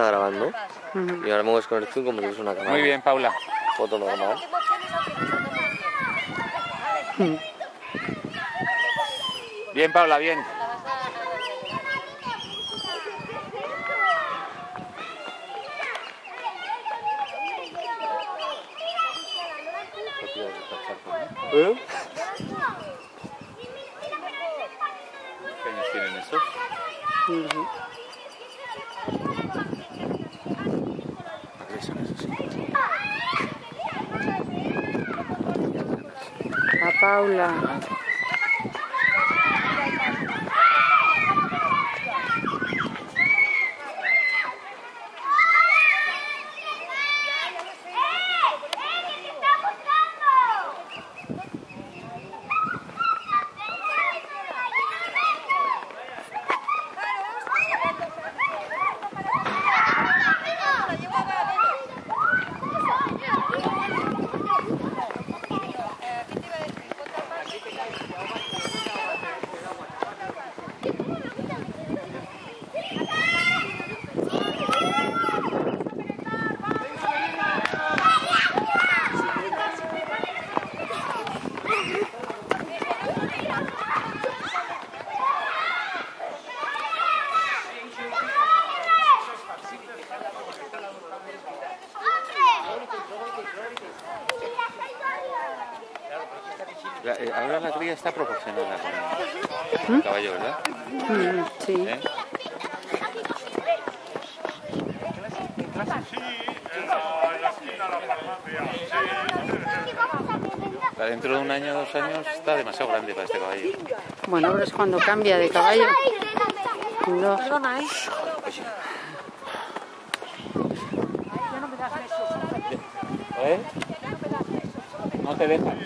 está grabando. Y ahora mueves con el zoom como si fuese una cámara. Muy bien, Paula. Foto normal. Mm. Bien, Paula, bien. ¿Eh? ¿Qué años tienen esos? Ujú. ¿Qué son esos? A Paula. La- eh, ahora la cría está proporcionada con el caballo, ¿verdad? Mm, Sí. ¿Eh? Dentro de un año o dos años está demasiado grande para este caballo. Bueno, pero es cuando cambia de caballo. Dos. ¿Eh? No te dejan.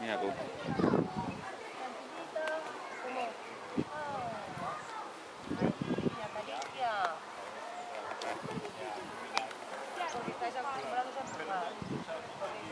Mira tú. Porque estáis acostumbrados a.